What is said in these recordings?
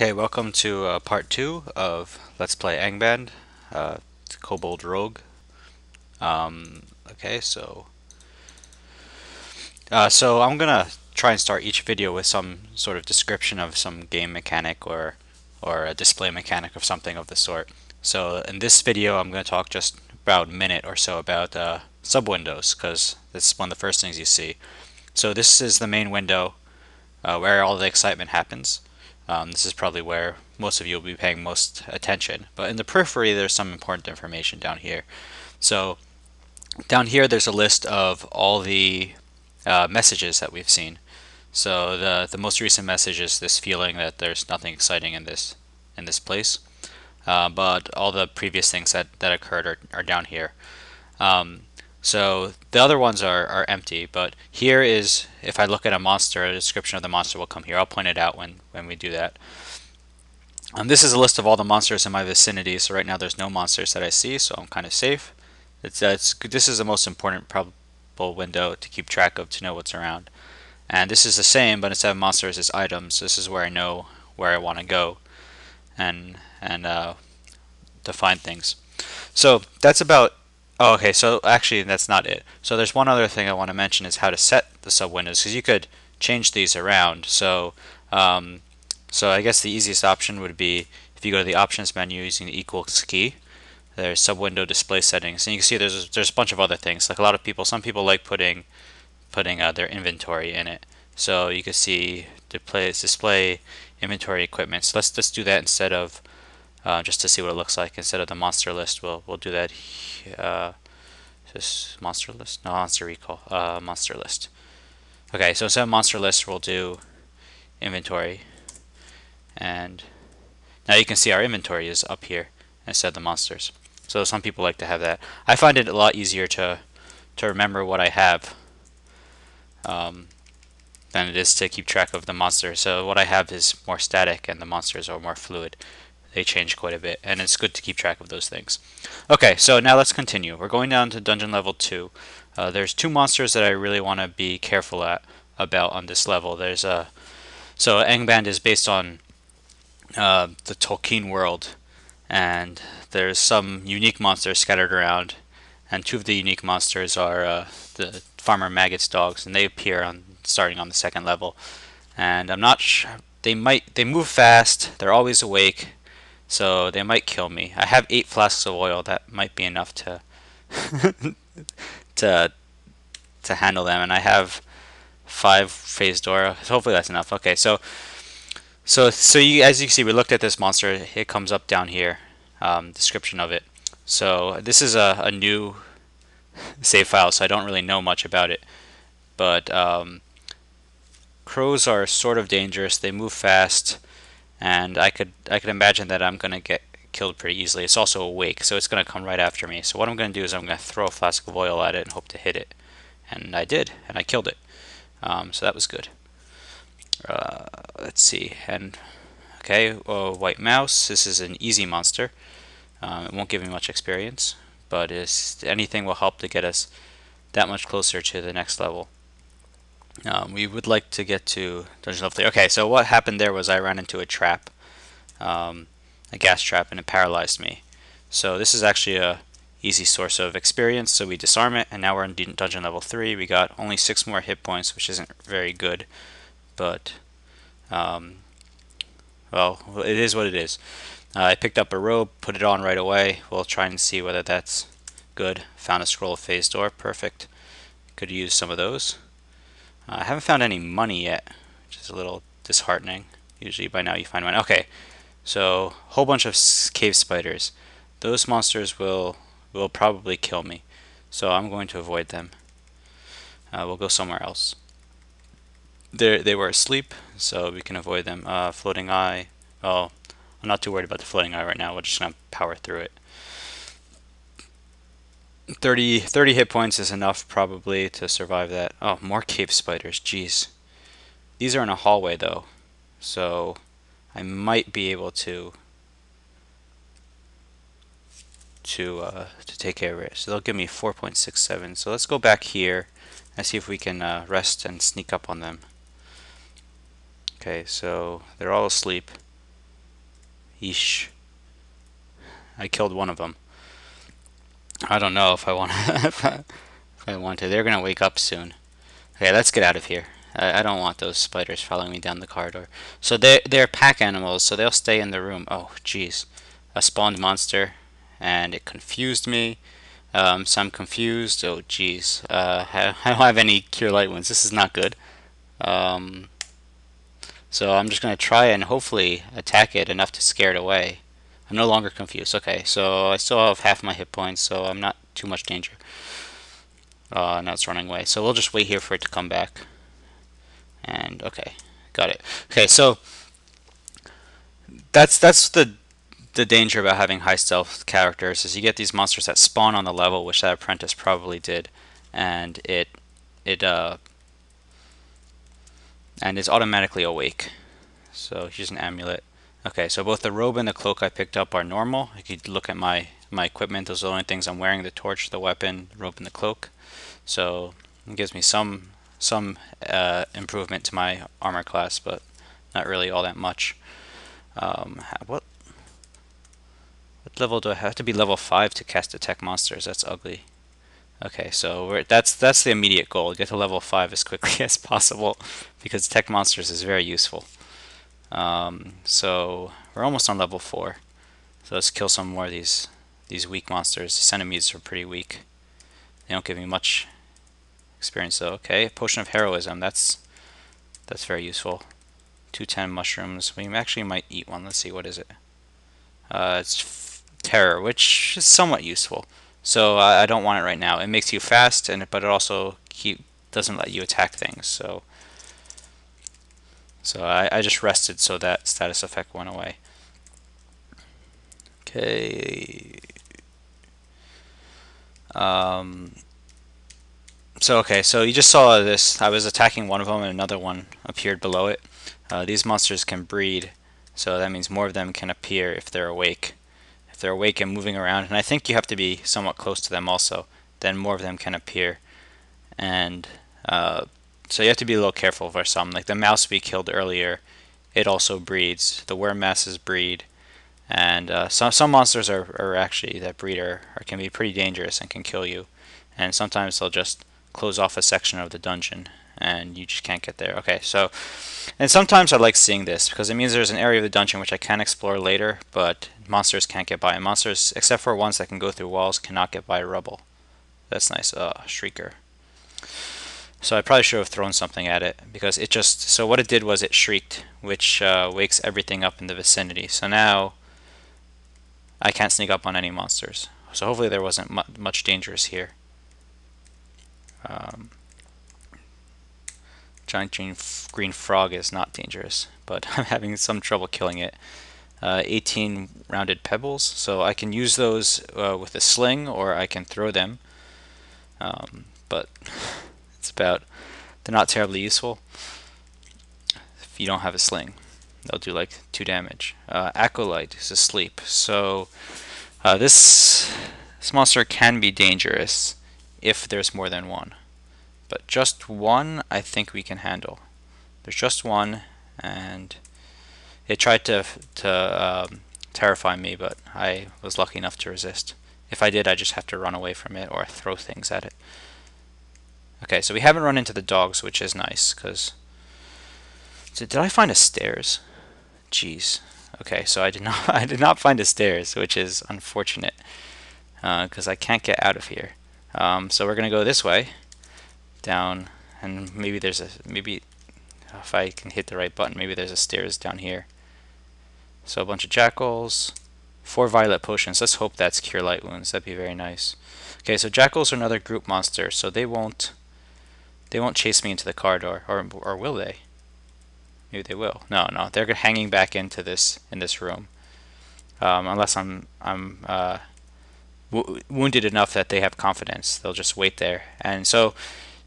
Okay, welcome to uh, part two of Let's Play Angband, uh, Kobold Rogue. Um, okay, so uh, so I'm gonna try and start each video with some sort of description of some game mechanic or or a display mechanic of something of the sort. So in this video, I'm gonna talk just about a minute or so about uh, sub windows because that's one of the first things you see. So this is the main window uh, where all the excitement happens. Um, this is probably where most of you will be paying most attention. But in the periphery, there's some important information down here. So down here, there's a list of all the uh, messages that we've seen. So the the most recent message is this feeling that there's nothing exciting in this in this place. Uh, but all the previous things that, that occurred are, are down here. Um, so the other ones are, are empty, but here is, if I look at a monster, a description of the monster will come here. I'll point it out when, when we do that. Um, this is a list of all the monsters in my vicinity, so right now there's no monsters that I see, so I'm kind of safe. It's, uh, it's, this is the most important probable window to keep track of to know what's around. And this is the same, but instead of monsters, it's items. This is where I know where I want to go and, and uh, to find things. So that's about Oh, okay, so actually that's not it. So there's one other thing I want to mention is how to set the sub windows because you could change these around. So, um, so I guess the easiest option would be if you go to the options menu using the equals key. There's sub window display settings, and you can see there's there's a bunch of other things. Like a lot of people, some people like putting putting uh, their inventory in it. So you can see display display inventory equipment. So let's just do that instead of uh, just to see what it looks like instead of the monster list. We'll we'll do that. Uh, monster list, no monster recall, uh, monster list. Okay, so instead of monster list, we'll do inventory, and now you can see our inventory is up here instead of the monsters. So some people like to have that. I find it a lot easier to to remember what I have um, than it is to keep track of the monsters. So what I have is more static, and the monsters are more fluid they change quite a bit, and it's good to keep track of those things. Okay, so now let's continue. We're going down to dungeon level 2. Uh, there's two monsters that I really want to be careful at about on this level. There's a so Angband is based on uh, the Tolkien world, and there's some unique monsters scattered around, and two of the unique monsters are uh, the Farmer Maggot's dogs, and they appear on starting on the second level. And I'm not sure they might they move fast. They're always awake so they might kill me. I have eight flasks of oil. That might be enough to to to handle them, and I have five Phase Door. Hopefully that's enough. Okay, so so so you as you can see, we looked at this monster. It comes up down here. Um, description of it. So this is a, a new save file, so I don't really know much about it. But um, crows are sort of dangerous. They move fast and I could I could imagine that I'm going to get killed pretty easily. It's also awake, so it's going to come right after me. So what I'm going to do is I'm going to throw a flask of oil at it and hope to hit it. And I did, and I killed it. Um, so that was good. Uh, let's see, and okay, oh, white mouse. This is an easy monster. Um, it won't give me much experience, but anything will help to get us that much closer to the next level. Um, we would like to get to Dungeon Level 3. Okay, so what happened there was I ran into a trap, um, a gas trap, and it paralyzed me. So this is actually a easy source of experience, so we disarm it, and now we're in Dungeon Level 3. We got only 6 more hit points, which isn't very good, but, um, well, it is what it is. Uh, I picked up a robe, put it on right away. We'll try and see whether that's good. Found a scroll of Phase Door, perfect. Could use some of those. Uh, I haven't found any money yet, which is a little disheartening. Usually by now you find one. Okay, so whole bunch of cave spiders. Those monsters will will probably kill me, so I'm going to avoid them. Uh, we'll go somewhere else. They they were asleep, so we can avoid them. Uh, floating eye. Well, I'm not too worried about the floating eye right now. We're just gonna power through it. 30, 30 hit points is enough probably to survive that. Oh, more cave spiders. Jeez. These are in a hallway though, so I might be able to to uh, to take care of it. So they'll give me 4.67. So let's go back here and see if we can uh, rest and sneak up on them. Okay, so they're all asleep. Yeesh. I killed one of them. I don't know if I want if, I, if I want to. They're gonna wake up soon. Okay, let's get out of here. I, I don't want those spiders following me down the corridor. So they they're pack animals, so they'll stay in the room. Oh, jeez, a spawned monster, and it confused me. Um, so I'm confused. Oh, jeez. Uh, I don't have any cure light wounds. This is not good. Um, so I'm just going to try and hopefully attack it enough to scare it away. I'm no longer confused. Okay, so I still have half my hit points, so I'm not too much danger. Uh, now it's running away. So we'll just wait here for it to come back. And okay, got it. Okay, so that's that's the the danger about having high stealth characters is you get these monsters that spawn on the level, which that apprentice probably did, and it it uh and is automatically awake. So here's an amulet. Okay, so both the robe and the cloak I picked up are normal. If you could look at my my equipment. Those are the only things I'm wearing: the torch, the weapon, the robe, and the cloak. So it gives me some some uh, improvement to my armor class, but not really all that much. Um, what what level do I have to be level five to cast detect monsters? That's ugly. Okay, so that's that's the immediate goal: get to level five as quickly as possible, because detect monsters is very useful. Um, so we're almost on level four. So let's kill some more of these these weak monsters. Centipedes are pretty weak. They don't give me much experience though. Okay, potion of heroism. That's that's very useful. 210 mushrooms. We actually might eat one. Let's see what is it. Uh, it's terror, which is somewhat useful. So I, I don't want it right now. It makes you fast, and but it also keep doesn't let you attack things. So so I, I just rested so that status effect went away. Okay. Um, so okay, so you just saw this. I was attacking one of them and another one appeared below it. Uh, these monsters can breed, so that means more of them can appear if they're awake if they're awake and moving around, and I think you have to be somewhat close to them also, then more of them can appear. And uh, so you have to be a little careful for some. Like the mouse we killed earlier, it also breeds. The worm masses breed. And uh, some, some monsters are, are actually that breed are, can be pretty dangerous and can kill you. And sometimes they'll just close off a section of the dungeon and you just can't get there. Okay, so, and sometimes I like seeing this because it means there's an area of the dungeon which I can explore later, but monsters can't get by. monsters, except for ones that can go through walls, cannot get by rubble. That's nice. Uh, Shrieker. So I probably should have thrown something at it because it just, so what it did was it shrieked, which uh, wakes everything up in the vicinity. So now I can't sneak up on any monsters. So hopefully there wasn't mu much dangerous here. Um, giant green, green frog is not dangerous, but I'm having some trouble killing it. Uh, 18 rounded pebbles, so I can use those uh, with a sling or I can throw them, um, but it's about, they're not terribly useful if you don't have a sling. They'll do like 2 damage. Uh, Acolyte is asleep, so uh, this, this monster can be dangerous if there's more than one. But just one, I think we can handle. There's just one, and it tried to to um, terrify me, but I was lucky enough to resist. If I did, I just have to run away from it or throw things at it. Okay, so we haven't run into the dogs, which is nice, because... Did, did I find a stairs? Jeez. Okay, so I did not I did not find a stairs, which is unfortunate, because uh, I can't get out of here. Um, so we're going to go this way down and maybe there's a maybe if I can hit the right button maybe there's a stairs down here so a bunch of jackals four violet potions let's hope that's cure light wounds that'd be very nice okay so jackals are another group monster so they won't they won't chase me into the corridor or or will they maybe they will no no they're hanging back into this in this room um, unless I'm I'm uh, wounded enough that they have confidence they'll just wait there and so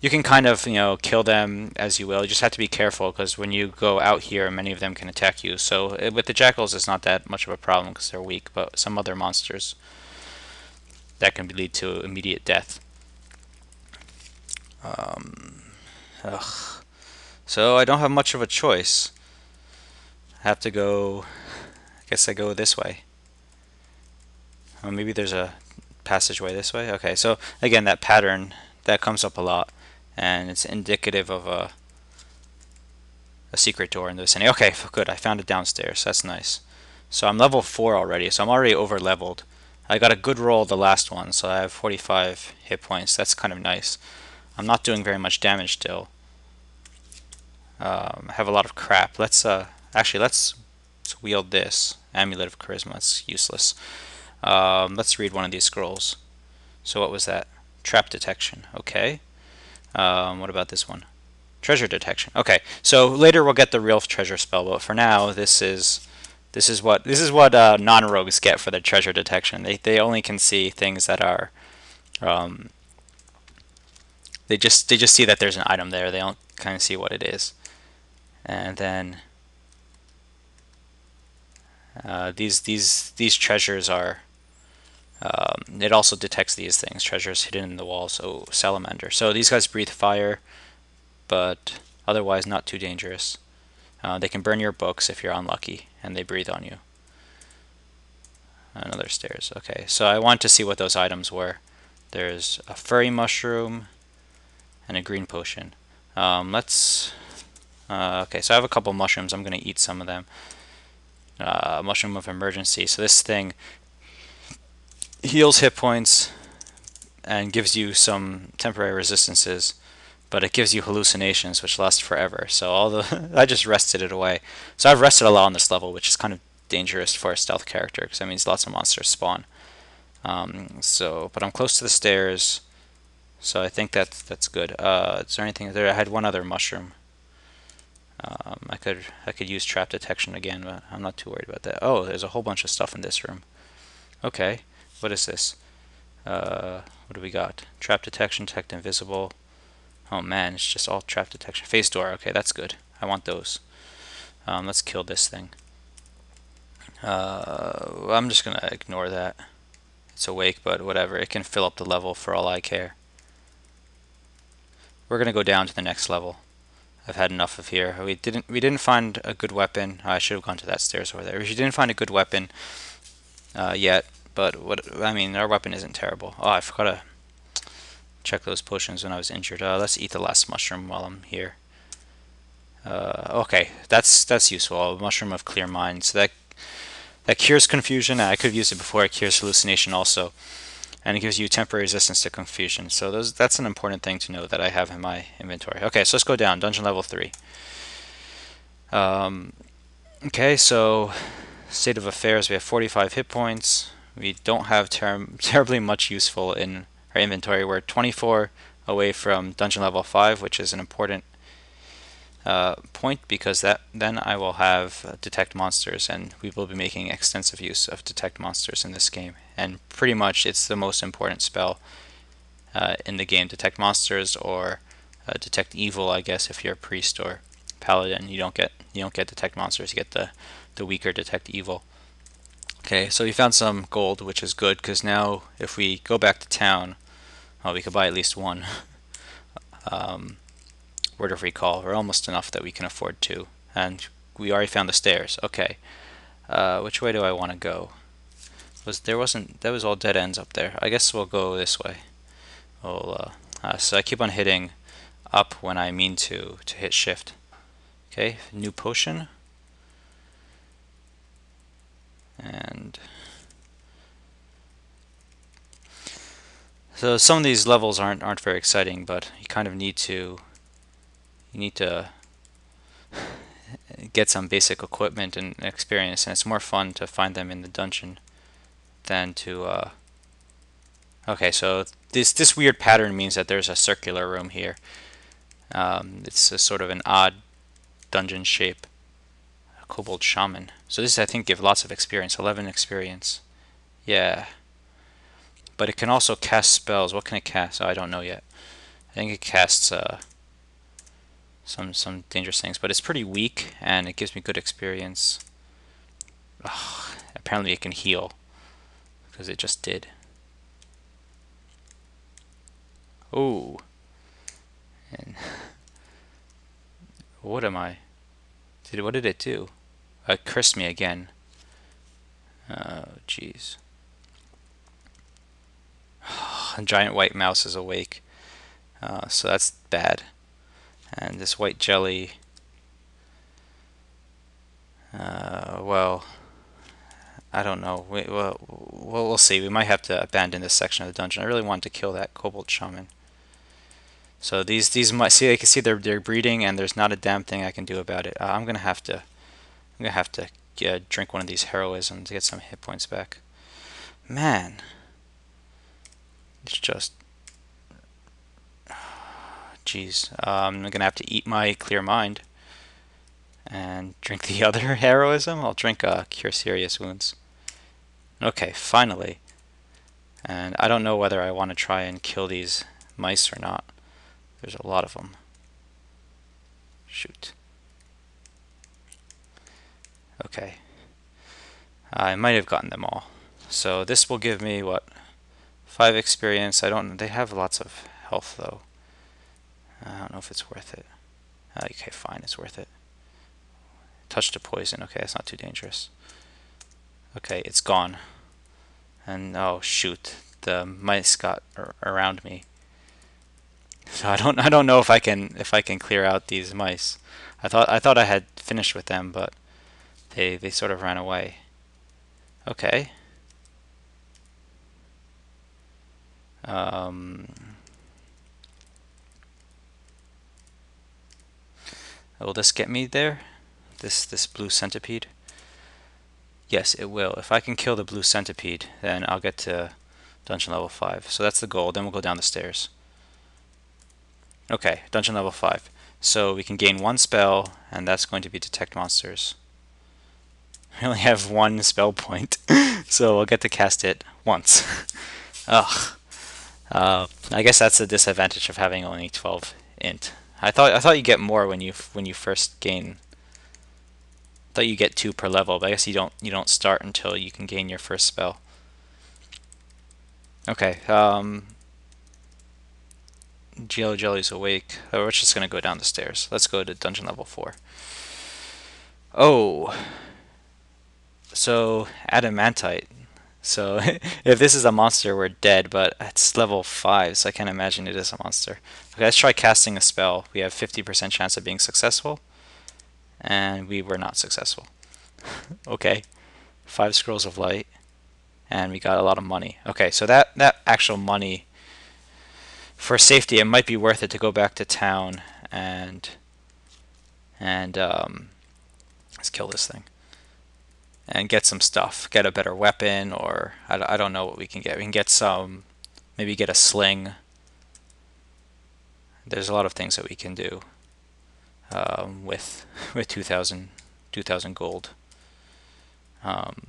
you can kind of you know kill them as you will. You just have to be careful because when you go out here, many of them can attack you. So uh, with the jackals, it's not that much of a problem because they're weak. But some other monsters that can lead to immediate death. Um, ugh. So I don't have much of a choice. I have to go I guess I go this way. Maybe there's a passageway this way. Okay, so again, that pattern that comes up a lot, and it's indicative of a a secret door in the vicinity. Okay, good. I found it downstairs. That's nice. So I'm level 4 already, so I'm already over leveled. I got a good roll the last one, so I have 45 hit points. That's kind of nice. I'm not doing very much damage still. Um, I have a lot of crap. Let's uh, actually let's, let's wield this amulet of charisma. It's useless. Um, let's read one of these scrolls. So what was that? Trap detection. Okay. Um, what about this one? Treasure detection. Okay. So later we'll get the real treasure spell, but for now this is this is what this is what uh, non-rogues get for their treasure detection. They they only can see things that are um, they just they just see that there's an item there. They don't kind of see what it is. And then uh, these these these treasures are um, it also detects these things, treasures hidden in the wall, so salamander. So these guys breathe fire, but otherwise not too dangerous. Uh, they can burn your books if you're unlucky, and they breathe on you. Another stairs. Okay, so I want to see what those items were. There's a furry mushroom and a green potion. Um, let's... Uh, okay, so I have a couple mushrooms. I'm going to eat some of them. Uh, mushroom of emergency. So this thing heals hit points and gives you some temporary resistances but it gives you hallucinations which last forever. So all the I just rested it away. So I've rested a lot on this level, which is kind of dangerous for a stealth character because that means lots of monsters spawn. Um, so, but I'm close to the stairs, so I think that's that's good. Uh, is there anything there? I had one other mushroom. Um, I could I could use trap detection again, but I'm not too worried about that. Oh, there's a whole bunch of stuff in this room. Okay, what is this? Uh, what do we got? Trap detection, detect invisible. Oh man, it's just all trap detection. Phase Door, okay, that's good. I want those. Um, let's kill this thing. Uh, I'm just gonna ignore that. It's awake, but whatever. It can fill up the level for all I care. We're gonna go down to the next level. I've had enough of here. We didn't we didn't find a good weapon. I should have gone to that stairs over there. We didn't find a good weapon uh, yet, but what I mean, our weapon isn't terrible. Oh, I forgot to check those potions when I was injured. Uh, let's eat the last mushroom while I'm here. Uh, okay, that's that's useful. A mushroom of clear mind. So that that cures confusion. I could have used it before. It cures hallucination also, and it gives you temporary resistance to confusion. So those that's an important thing to know that I have in my inventory. Okay, so let's go down. Dungeon level three. Um, okay, so state of affairs. We have 45 hit points. We don't have ter terribly much useful in our inventory. We're 24 away from dungeon level 5, which is an important uh, point because that then I will have uh, detect monsters and we will be making extensive use of detect monsters in this game. And pretty much it's the most important spell uh, in the game. Detect monsters or uh, detect evil I guess if you're a priest or paladin. You don't get you don't get detect monsters. You get the the weaker detect evil. Okay so we found some gold which is good because now if we go back to town well, we could buy at least one. um, word of recall, or almost enough that we can afford to. And we already found the stairs. Okay. Uh, which way do I want to go? Was there wasn't that was all dead ends up there. I guess we'll go this way. We'll, uh, uh, so I keep on hitting up when I mean to to hit shift. Okay, new potion. And So some of these levels aren't aren't very exciting, but you kind of need to you need to get some basic equipment and experience, and it's more fun to find them in the dungeon than to. Uh... Okay, so this this weird pattern means that there's a circular room here. Um, it's a sort of an odd dungeon shape. A kobold shaman. So this I think give lots of experience. 11 experience. Yeah. But it can also cast spells. What can it cast? Oh, I don't know yet. I think it casts uh, some some dangerous things, but it's pretty weak and it gives me good experience. Ugh, apparently it can heal because it just did. Oh. And what am I? Did what did it do? It cursed me again. Oh, jeez. A giant white mouse is awake. Uh, so that's bad. And this white jelly... Uh, well... I don't know. We, well, we'll see. We might have to abandon this section of the dungeon. I really wanted to kill that Kobold Shaman. So these these might see I can see they're they're breeding and there's not a damn thing I can do about it. Uh, I'm gonna have to I'm gonna have to get, drink one of these heroisms to get some hit points back. Man, it's just jeez. Um, I'm gonna have to eat my clear mind and drink the other heroism. I'll drink uh, cure serious wounds. Okay, finally. And I don't know whether I want to try and kill these mice or not. There's a lot of them. Shoot. Okay. I might have gotten them all. So this will give me, what, 5 experience. I don't, they have lots of health though. I don't know if it's worth it. Uh, okay, fine, it's worth it. Touch to poison. Okay, it's not too dangerous. Okay, it's gone. And oh shoot, the mice got around me. So I don't I don't know if I can if I can clear out these mice. I thought I thought I had finished with them, but they they sort of ran away. Okay. Um, will this get me there? This this blue centipede? Yes, it will. If I can kill the blue centipede, then I'll get to dungeon level 5. So that's the goal. Then we'll go down the stairs. Okay, dungeon level 5. So we can gain one spell, and that's going to be detect monsters. We only have one spell point, so we'll get to cast it once. Ugh. Uh, I guess that's the disadvantage of having only 12 int. I thought I thought you get more when you when you first gain thought you get two per level, but I guess you don't you don't start until you can gain your first spell. Okay, um Jelly's awake. Oh, we're just gonna go down the stairs. Let's go to dungeon level four. Oh so adamantite. So if this is a monster, we're dead, but it's level 5, so I can't imagine it is a monster. Okay, let's try casting a spell. We have 50% chance of being successful and we were not successful. okay, five scrolls of light, and we got a lot of money. Okay, so that, that actual money, for safety, it might be worth it to go back to town and, and um, let's kill this thing. And get some stuff. Get a better weapon, or I, I don't know what we can get. We can get some, maybe get a sling. There's a lot of things that we can do um, with with 2000 2000 gold. Um,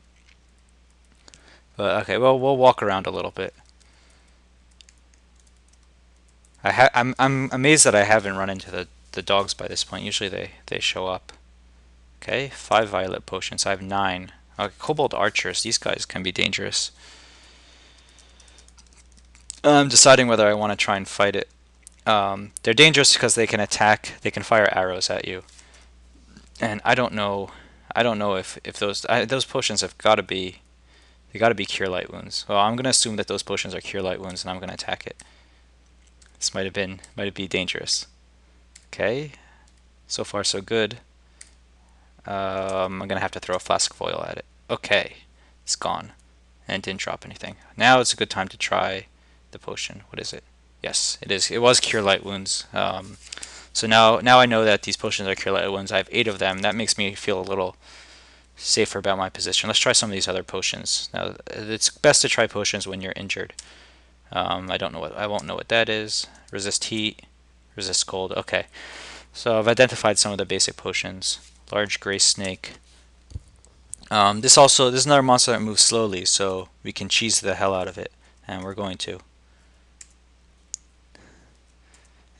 but okay, well we'll walk around a little bit. I ha I'm I'm amazed that I haven't run into the the dogs by this point. Usually they they show up. Okay, five violet potions. I have nine. Kobold archers. These guys can be dangerous. I'm deciding whether I want to try and fight it. Um, they're dangerous because they can attack. They can fire arrows at you, and I don't know. I don't know if if those I, those potions have got to be. They got to be cure light wounds. Well, I'm gonna assume that those potions are cure light wounds, and I'm gonna attack it. This might have been might be dangerous. Okay, so far so good. Um, I'm gonna have to throw a flask of foil at it. Okay, it's gone, and didn't drop anything. Now it's a good time to try the potion. What is it? Yes, it is. It was cure light wounds. Um, so now, now I know that these potions are cure light wounds. I have eight of them. That makes me feel a little safer about my position. Let's try some of these other potions. Now, it's best to try potions when you're injured. Um, I don't know what I won't know what that is. Resist heat, resist cold. Okay, so I've identified some of the basic potions. Large gray snake. Um, this also this is another monster that moves slowly, so we can cheese the hell out of it, and we're going to.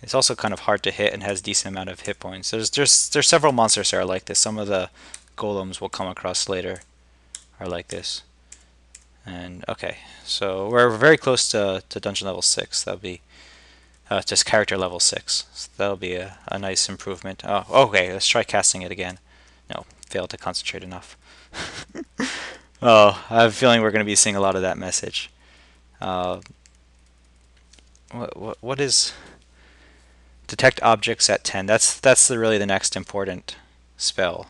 It's also kind of hard to hit and has decent amount of hit points. There's there's there's several monsters that are like this. Some of the golems we'll come across later are like this. And okay, so we're very close to, to dungeon level 6. That'll be uh, just character level 6. So that'll be a, a nice improvement. Oh, okay, let's try casting it again. No, failed to concentrate enough. oh, I have a feeling we're going to be seeing a lot of that message. Uh, what, what, what is detect objects at 10? That's that's the, really the next important spell.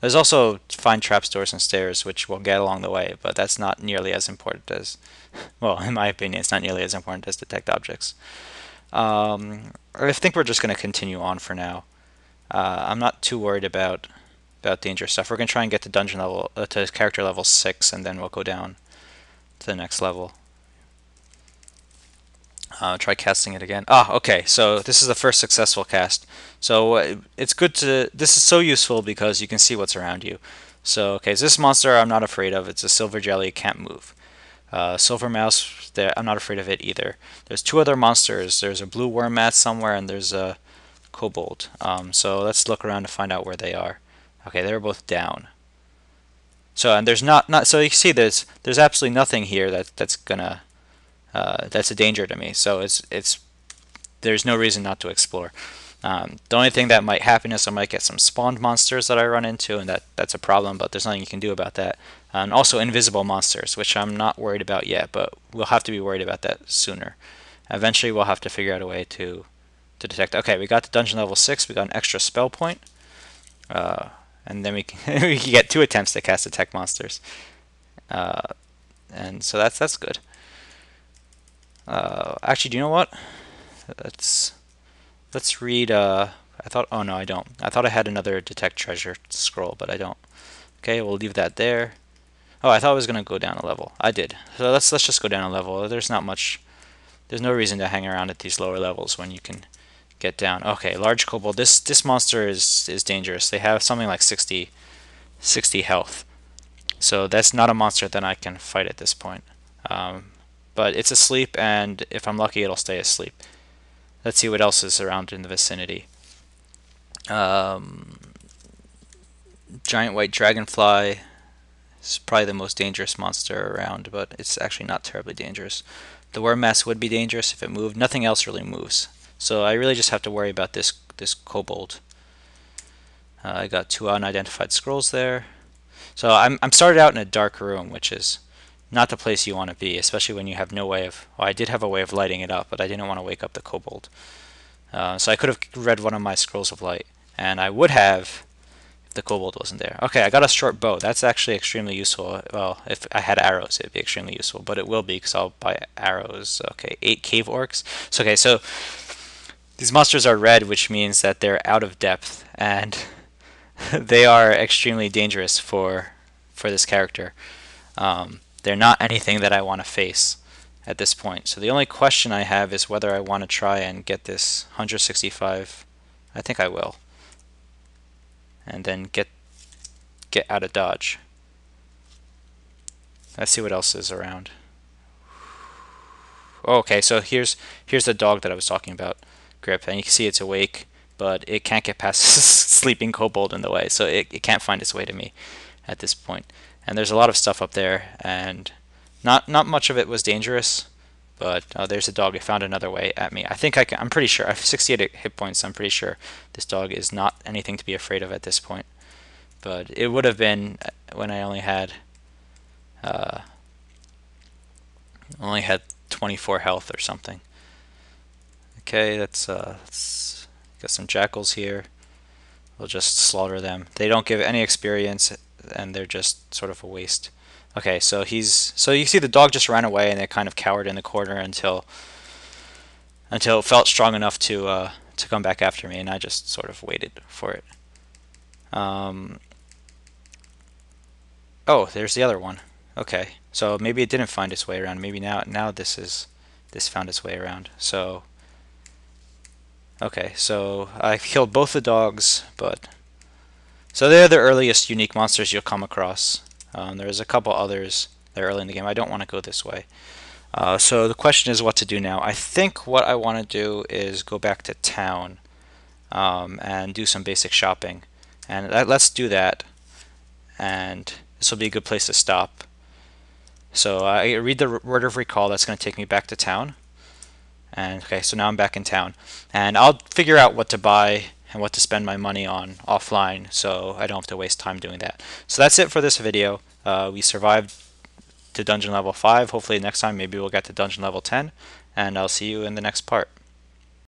There's also find trapdoors and stairs, which we'll get along the way, but that's not nearly as important as, well, in my opinion, it's not nearly as important as detect objects. Um, I think we're just going to continue on for now. Uh, I'm not too worried about about dangerous stuff. We're going to try and get to dungeon level, uh, to character level 6, and then we'll go down to the next level. Uh, try casting it again. Ah, okay, so this is the first successful cast. So uh, it's good to, this is so useful because you can see what's around you. So, okay, so this monster I'm not afraid of. It's a silver jelly, it can't move. Uh, silver mouse, I'm not afraid of it either. There's two other monsters. There's a blue worm mass somewhere, and there's a kobold. Um, so let's look around to find out where they are. Okay, they're both down. So and there's not not so you see there's there's absolutely nothing here that that's gonna uh, that's a danger to me. So it's it's there's no reason not to explore. Um, the only thing that might happen is I might get some spawned monsters that I run into, and that that's a problem. But there's nothing you can do about that. And also invisible monsters, which I'm not worried about yet, but we'll have to be worried about that sooner. Eventually, we'll have to figure out a way to to detect. Okay, we got to dungeon level six. We got an extra spell point. Uh, and then we can, we can get two attempts to cast detect monsters. Uh, and so that's that's good. Uh, actually, do you know what? Let's let's read. Uh, I thought. Oh no, I don't. I thought I had another detect treasure scroll, but I don't. Okay, we'll leave that there. Oh, I thought I was gonna go down a level. I did. So let's let's just go down a level. There's not much. There's no reason to hang around at these lower levels when you can get down. Okay, large kobold. This this monster is is dangerous. They have something like 60, 60 health. So that's not a monster that I can fight at this point. Um, but it's asleep, and if I'm lucky, it'll stay asleep. Let's see what else is around in the vicinity. Um, giant white dragonfly is probably the most dangerous monster around, but it's actually not terribly dangerous. The worm mass would be dangerous if it moved. Nothing else really moves. So I really just have to worry about this this kobold. Uh, I got two unidentified scrolls there. So I'm, I'm started out in a dark room, which is not the place you want to be, especially when you have no way of... Well, I did have a way of lighting it up, but I didn't want to wake up the kobold. Uh, so I could have read one of my scrolls of light, and I would have if the kobold wasn't there. Okay, I got a short bow. That's actually extremely useful. Well, if I had arrows, it'd be extremely useful, but it will be because I'll buy arrows. Okay, eight cave orcs. So, okay, so these monsters are red, which means that they're out of depth, and they are extremely dangerous for for this character. Um, they're not anything that I want to face at this point. So the only question I have is whether I want to try and get this 165. I think I will. And then get get out of dodge. Let's see what else is around. Oh, okay, so here's here's the dog that I was talking about Grip and you can see it's awake but it can't get past sleeping kobold in the way so it, it can't find its way to me at this point and there's a lot of stuff up there and not not much of it was dangerous but uh, there's a dog it found another way at me I think I can, I'm pretty sure I have 68 hit points I'm pretty sure this dog is not anything to be afraid of at this point but it would have been uh, when I only had uh, only had 24 health or something Okay, that's uh, got some jackals here. We'll just slaughter them. They don't give any experience, and they're just sort of a waste. Okay, so he's so you see the dog just ran away, and it kind of cowered in the corner until until it felt strong enough to uh, to come back after me, and I just sort of waited for it. Um, oh, there's the other one. Okay, so maybe it didn't find its way around. Maybe now now this is this found its way around. So Okay, so I killed both the dogs, but... So they're the earliest unique monsters you'll come across. Um, there's a couple others that are early in the game. I don't want to go this way. Uh, so the question is what to do now. I think what I want to do is go back to town um, and do some basic shopping. And let's do that. And this will be a good place to stop. So I read the word of recall. That's going to take me back to town. And okay, so now I'm back in town. And I'll figure out what to buy and what to spend my money on offline so I don't have to waste time doing that. So that's it for this video. Uh, we survived to dungeon level 5. Hopefully next time maybe we'll get to dungeon level 10 and I'll see you in the next part.